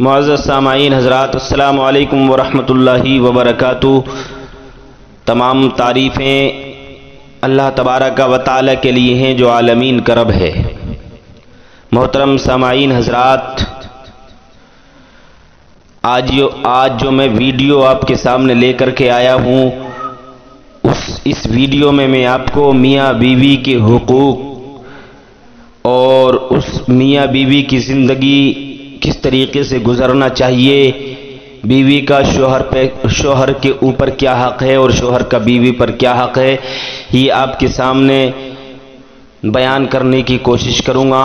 मुआज़ सामाइन हज़रात असलकम वरहमतुल्लाहि वबरकatuh तमाम तारीफ़ें अल्लाह तबारक व ताली के लिए हैं जो आलमीन का रब है। मोहतरम सामाइन हज़रात आज यो, आज जो मैं वीडियो आपके सामने लेकर के आया हूँ, उस, इस वीडियो में मैं आपको मियाँ बीवी के हुकूक और उस मियाँ बीवी की ज़िंदगी किस तरीके से गुजरना चाहिए? बीवी का शोहर पे, शोहर के ऊपर क्या हक है और शोहर का बीवी पर क्या हक है? ये आपके सामने बयान करने की कोशिश करूँगा।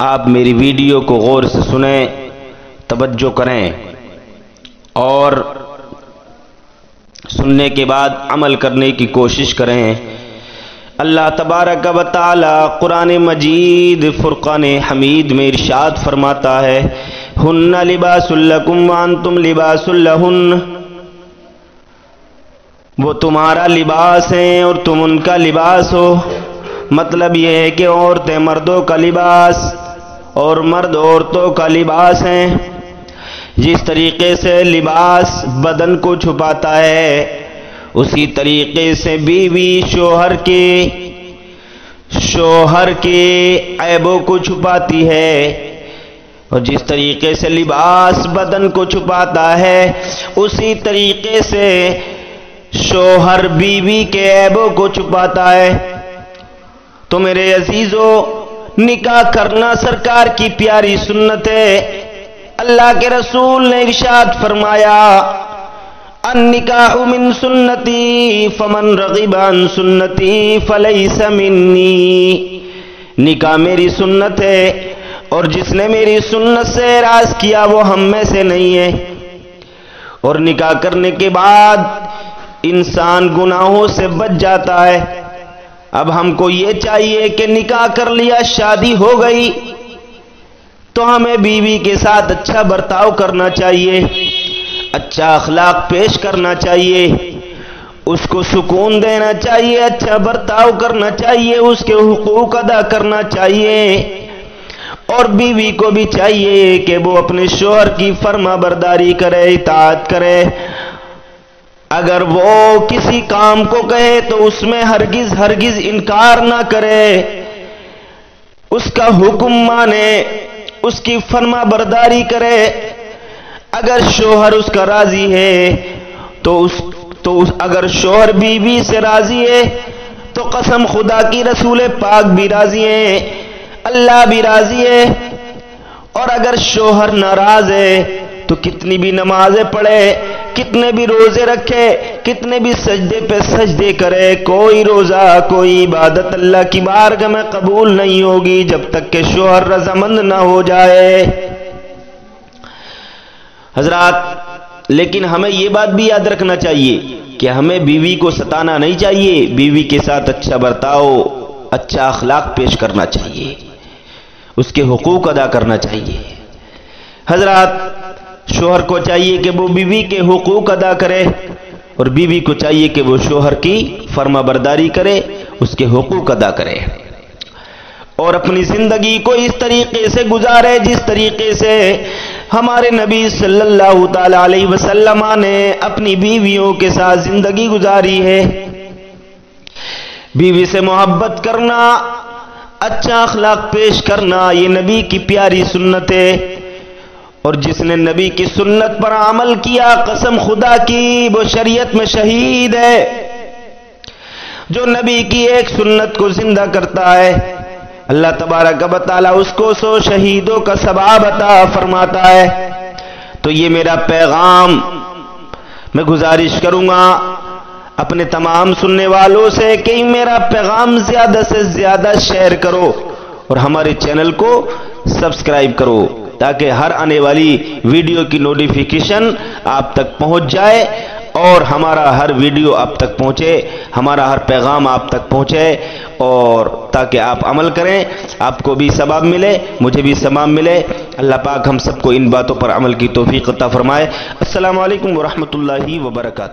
आप मेरी वीडियो को गौर से सुने, तवज्जो करें और सुनने के बाद अमल करने की कोशिश करें। अल्लाह तबारक व कुरान मजीद, फ़ुरक़ान हमीद में इरशाद फरमाता है, हन्ना लिबासुल्लकुम वान तुम लिबासुल्लहुन वो तुम्हारा लिबास है और तुम उनका लिबास हो। मतलब यह है कि औरतें मर्दों का लिबास और मर्द औरतों का लिबास हैं। जिस तरीके से लिबास बदन को छुपाता है उसी तरीके से बीवी शोहर के शोहर के ऐबों को छुपाती है। और जिस तरीके से लिबास बदन को छुपाता है, उसी तरीके से शोहर बीवी के ऐबों को छुपाता है। तो मेरे अजीजों, निकाह करना सरकार की प्यारी सुन्नत है। अल्लाह के रसूल ने इरशाद फरमाया अन्निकाहु मिन सुन्नती फमन रगीबान सुन्नती फलई समिन्नी निकाह मेरी सुन्नत है और जिसने मेरी सुन्नत से राज किया वो हम में से नहीं है और निकाह करने के बाद इंसान गुनाहों से बच जाता है अब हमको ये चाहिए कि निकाह कर लिया शादी हो गई तो हमें बीवी के साथ अच्छा बर्ताव करना चाहिए अच्छा अखलाक पेश करना चाहिए। उसको सुकून देना चाहिए अच्छा बर्ताव करना चाहिए, उसके हुकूक अदा करना चाहिए। और बीवी को भी चाहिए कि वो अपने शोहर की फर्मा बरदारी करे इतात करे। अगर वो किसी काम को कहे तो उसमें हरगिज हरगिज इनकार ना करे। उसका हुक्म माने, उसकी फर्मा बरदारी करे। अगर शोहर उसका राज़ी है तो उस तो उस, अगर शोहर बीवी से राज़ी है तो कसम खुदा की रसूल पाक भी राज़ी है, अल्लाह भी राज़ी है। और अगर शोहर नाराज़ है तो कितनी भी नमाजें पढ़े, कितने भी रोज़े रखे, कितने भी सजदे पे सजदे करे, कोई रोजा, कोई इबादत, अल्लाह की बारगाह में कबूल नहीं होगी जब तक के शोहर रजामंद ना हो जाए। हजरात, लेकिन हमें यह बात भी याद रखना चाहिए कि हमें बीवी को सताना नहीं चाहिए। बीवी के साथ अच्छा बर्ताव अच्छा अखलाक पेश करना चाहिए। उसके हुकूक अदा करना चाहिए। हजरात, शोहर को चाहिए कि वो बीवी के हुकूक अदा करे और बीवी को चाहिए कि वो शोहर की फर्मा बरदारी करे, उसके हुकूक अदा करे। और अपनी ज़िंदगी को इस तरीके से गुजारे जिस तरीके से हमारे नबी सल्लल्लाहु अलैहि वसल्लम ने अपनी बीवियों के साथ ज़िंदगी गुजारी है। बीवी से मोहब्बत करना अच्छा अखलाक पेश करना, ये नबी की प्यारी सुन्नत। है और जिसने नबी की सुन्नत पर अमल किया, कसम खुदा की, वो शरीयत में शहीद है। जो नबी की एक सुन्नत को ज़िंदा करता है अल्लाह तबारक बताला उसको सो शहीदों का सबाब अता फरमाता है। तो ये मेरा पैगाम। मैं गुजारिश करूँगा अपने तमाम सुनने वालों से कि मेरा पैगाम ज़्यादा से ज़्यादा शेयर करो और हमारे चैनल को सब्सक्राइब करो ताकि हर आने वाली वीडियो की नोटिफिकेशन आप तक पहुँच जाए। और हमारा हर वीडियो आप तक पहुँचे, हमारा हर पैगाम आप तक पहुँचे, और ताकि आप अमल करें, आपको भी सबाब मिले, मुझे भी सबाब मिले। अल्लाह पाक हम सबको इन बातों पर अमल की तोफ़ी क़ा फरमाए। असल वरहमल वर्का